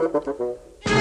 ¡Gracias!